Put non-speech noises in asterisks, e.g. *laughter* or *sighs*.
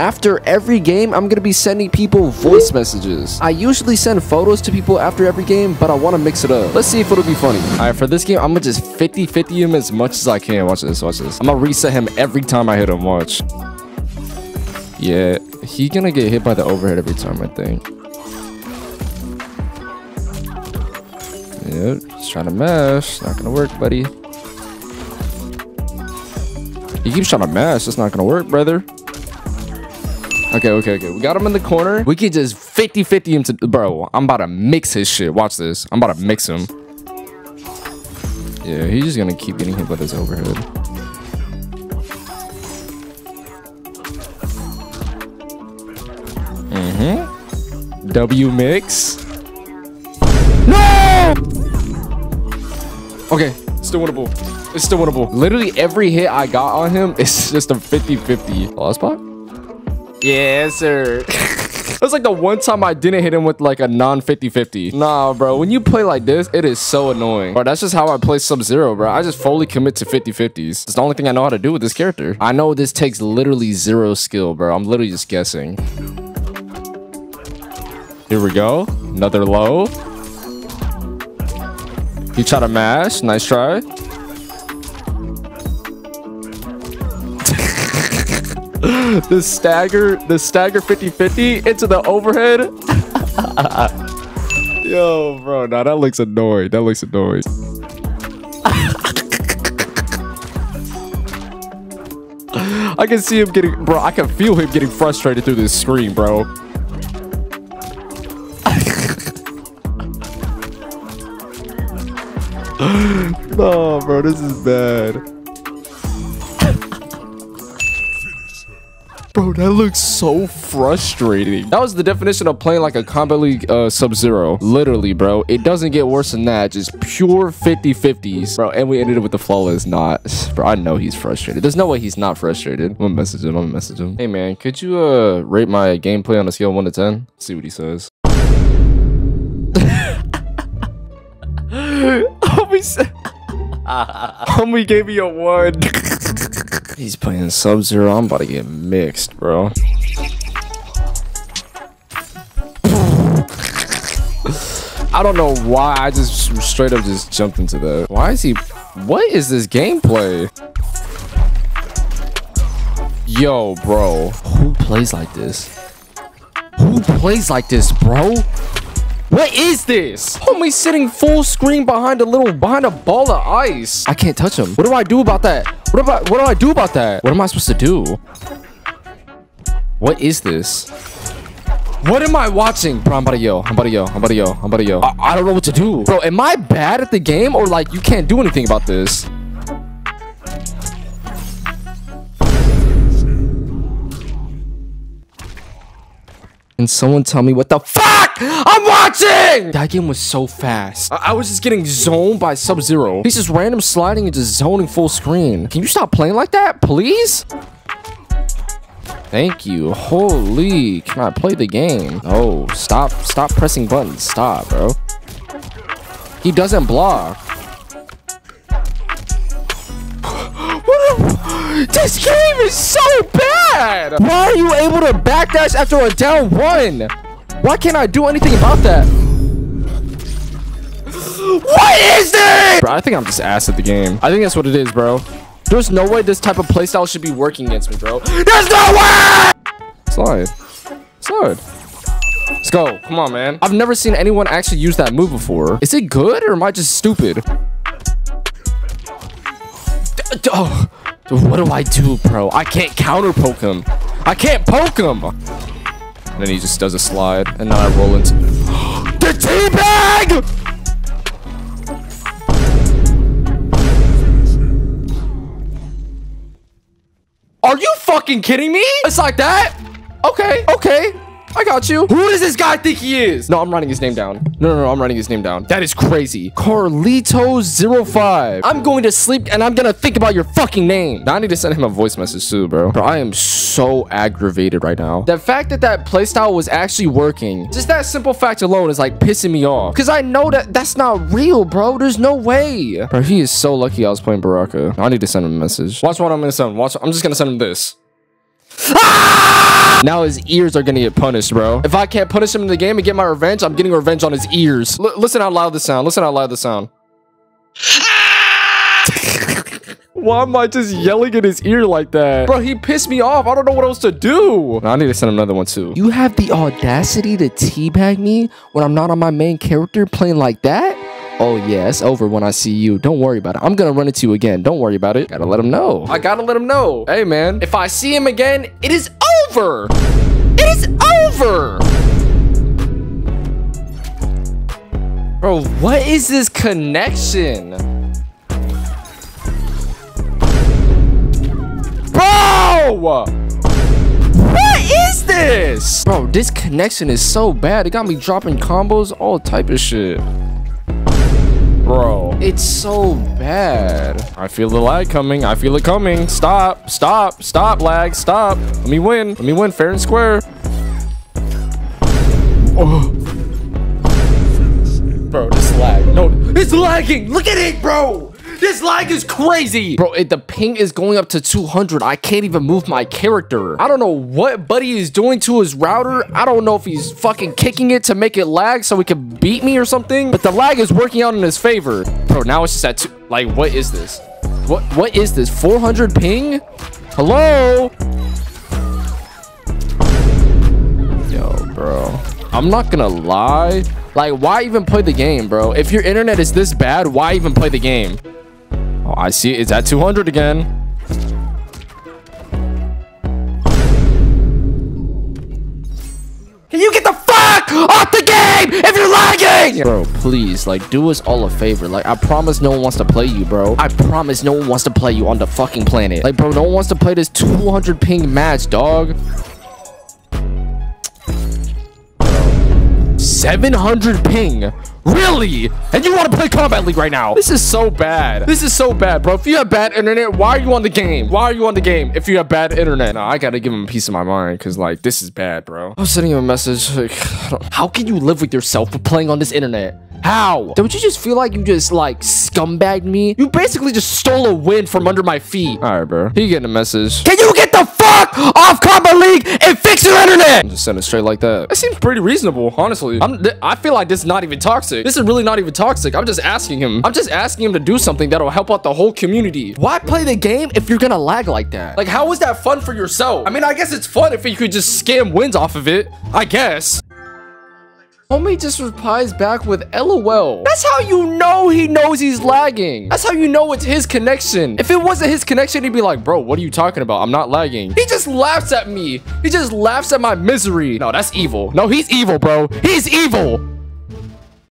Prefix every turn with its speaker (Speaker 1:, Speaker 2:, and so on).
Speaker 1: After every game, I'm gonna be sending people voice messages. I usually send photos to people after every game, but I want to mix it up. Let's see if it'll be funny. All right, for this game, I'm gonna just 50-50 him as much as I can. Watch this, watch this. I'm gonna reset him every time I hit him. Watch. Yeah, he gonna get hit by the overhead every time, I think. Yep, just trying to mash. Not gonna work, buddy. He keeps trying to mash. It's not gonna work, brother. Okay, okay, okay. We got him in the corner. We could just 50-50 him to... Bro, I'm about to mix his shit. Watch this. I'm about to mix him. Yeah, he's just gonna keep getting hit by this overhead. Mm-hmm. W mix. No! Okay, still winnable. It's still winnable. Literally every hit I got on him is *laughs* just a 50-50. Lost spot? Yes, sir. *laughs* That's like the one time I didn't hit him with like a non 50-50. Nah, bro. When you play like this, it is so annoying. Bro, that's just how I play Sub-Zero, bro. I just fully commit to 50-50s. It's the only thing I know how to do with this character. I know this takes literally zero skill, bro. I'm literally just guessing. Here we go. Another low. He tried to mash. Nice try. The stagger, the stagger 50-50 into the overhead. *laughs* Yo, bro, now that looks annoying. That looks annoying. *laughs* I can see him getting, bro, I can feel him getting frustrated through this screen, bro. *laughs* no, bro, this is bad. Bro, that looks so frustrating. That was the definition of playing like a Kombat League uh, Sub-Zero. Literally, bro. It doesn't get worse than that. Just pure 50-50s. Bro, and we ended it with the flawless not. Bro, I know he's frustrated. There's no way he's not frustrated. I'm gonna message him. I'm gonna message him. Hey, man, could you uh rate my gameplay on a scale of 1 to 10? Let's see what he says. *laughs* *laughs* Homie said... *laughs* Homie gave me a 1. He's playing Sub-Zero. I'm about to get mixed, bro. *laughs* I don't know why I just straight up just jumped into that. Why is he... What is this gameplay? Yo, bro. Who plays like this? Who plays like this, bro? What is this? Homie sitting full screen behind a little, behind a ball of ice. I can't touch him. What do I do about that? What about, what do I do about that? What am I supposed to do? What is this? What am I watching? Bro, I'm about to yo. I'm about to yo. I'm about to yo. I'm about to yo. I, I don't know what to do. Bro, am I bad at the game or like you can't do anything about this? Can someone tell me what the fuck I'm watching? That game was so fast. I, I was just getting zoned by Sub-Zero. He's just random sliding and just zoning full screen. Can you stop playing like that, please? Thank you. Holy, can I play the game? Oh, stop, stop pressing buttons. Stop, bro. He doesn't block. This game is so bad! Why are you able to backdash after a down one? Why can't I do anything about that? What is this? Bro, I think I'm just ass at the game. I think that's what it is, bro. There's no way this type of playstyle should be working against me, bro. There's no way! Slide. Slide. Let's go. Come on, man. I've never seen anyone actually use that move before. Is it good or am I just stupid? Oh. What do I do, bro? I can't counter poke him. I can't poke him. And then he just does a slide, and then I roll into *gasps* the teabag. Are you fucking kidding me? It's like that? Okay, okay. I got you. Who does this guy think he is? No, I'm writing his name down. No, no, no, I'm writing his name down. That is crazy. Carlitos05. I'm going to sleep and I'm going to think about your fucking name. Now I need to send him a voice message too, bro. Bro, I am so aggravated right now. The fact that that playstyle was actually working, just that simple fact alone is like pissing me off. Because I know that that's not real, bro. There's no way. Bro, he is so lucky I was playing Baraka. I need to send him a message. Watch what I'm going to send. Watch. I'm just going to send him this. Ah! Now his ears are gonna get punished, bro. If I can't punish him in the game and get my revenge, I'm getting revenge on his ears. L listen how loud the sound. Listen how loud the sound. *laughs* Why am I just yelling in his ear like that? Bro, he pissed me off. I don't know what else to do. I need to send him another one too. You have the audacity to teabag me when I'm not on my main character playing like that? Oh yeah, it's over when I see you. Don't worry about it. I'm gonna run into you again. Don't worry about it. Gotta let him know. I gotta let him know. Hey man, if I see him again, it is over. It is over. Bro, what is this connection? Bro! What is this? Bro, this connection is so bad. It got me dropping combos, all type of shit. Bro, it's so bad. I feel the lag coming. I feel it coming. Stop, stop, stop, lag, stop. Let me win. Let me win fair and square. Oh. Bro, this lag. No, it's lagging. Look at it, bro. This lag is crazy. Bro, it, the ping is going up to 200. I can't even move my character. I don't know what Buddy is doing to his router. I don't know if he's fucking kicking it to make it lag so he can beat me or something. But the lag is working out in his favor. Bro, now it's just at two. Like, what is this? What What is this? 400 ping? Hello? Yo, bro. I'm not gonna lie. Like, why even play the game, bro? If your internet is this bad, why even play the game? Oh, I see. It's at 200 again. Can you get the fuck off the game if you're lagging? Bro, please, like, do us all a favor. Like, I promise no one wants to play you, bro. I promise no one wants to play you on the fucking planet. Like, bro, no one wants to play this 200 ping match, dog. 700 ping. Really? And you want to play Kombat League right now? This is so bad. This is so bad, bro. If you have bad internet, why are you on the game? Why are you on the game if you have bad internet? No, I got to give him a piece of my mind because, like, this is bad, bro. I was sending him a message. Like, *sighs* how can you live with yourself for playing on this internet? How? Don't you just feel like you just like scumbagged me? You basically just stole a win from under my feet. All right, bro. He getting a message. Can you get the fuck off Kombat League and fix your internet? I'm just send it straight like that. That seems pretty reasonable, honestly. I'm, I feel like this is not even toxic. This is really not even toxic. I'm just asking him. I'm just asking him to do something that'll help out the whole community. Why play the game if you're gonna lag like that? Like, how is that fun for yourself? I mean, I guess it's fun if you could just scam wins off of it. I guess. Homie just replies back with LOL. That's how you know he knows he's lagging. That's how you know it's his connection. If it wasn't his connection, he'd be like, bro, what are you talking about? I'm not lagging. He just laughs at me. He just laughs at my misery. No, that's evil. No, he's evil, bro. He's evil.